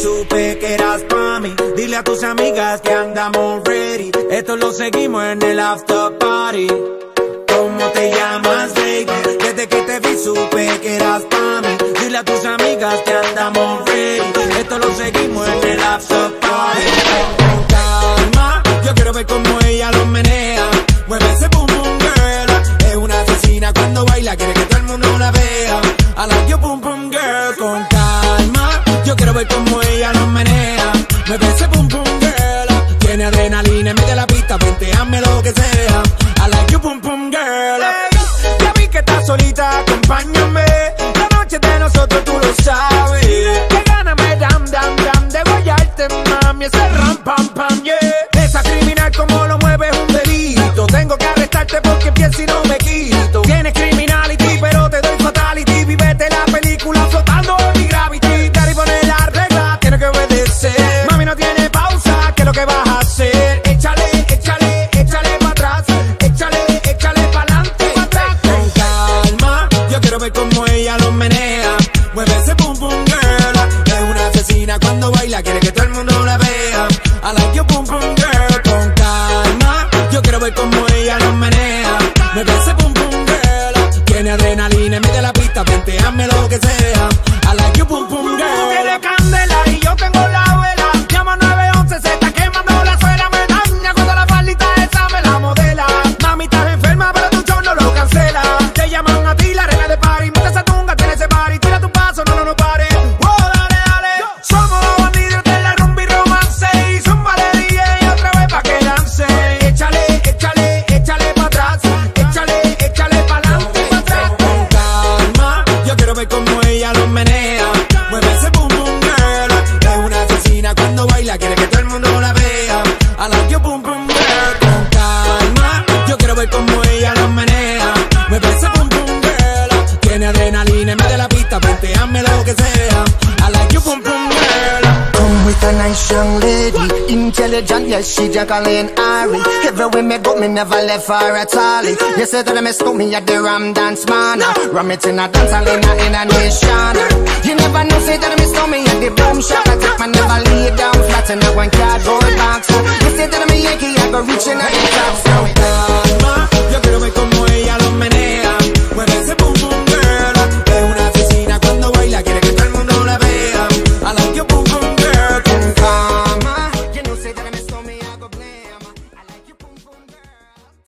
supe que eras pa' mí. Dile a tus amigas que andamos ready. Esto lo seguimos en el after party. ¿Cómo te llamas, baby? Desde que te vi supe que eras pa' mí. Dile a tus amigas que andamos ready. Esto lo seguimos en el after party. Con calma, yo quiero ver cómo ella lo menea. Mueve ese boom boom girl. Es una asesina cuando baila, quiere que todo el mundo la vea. Ver cómo ella lo menea. Mueve ese boom boom girl. Tiene adrenalina, mete la pista, hazme lo que sea. I like your boom boom girl. Hey, ya vi que estás solita, acompáñame. La noche de nosotros tú lo sabes. Que gana me dam dam dam de guayarte, mami. Ese ram pam pam, yeah. Esa criminal como lo mueve es un delito. Tengo que arrestarte porque pienso y no me adrenalina, en medio de la pista, vente, hazme lo que sea. I like your boom boom girl. Tiene candela y yo tengo la adrenalina de la pista, vente, hazme lo que sea. I like your boom boom girl. Come with a nice young lady, intelligent, yes, she Jacqueline Ari. Everywhere me go, me never left her at all. You say that I miss me at the Ram Dance Man. Ram it in a dance hall in a, nation. You never know, say that I miss me at the boom shop. I take my never lay down flat in a one cardboard box. You say that I'm a Yankee, I go reaching out the top.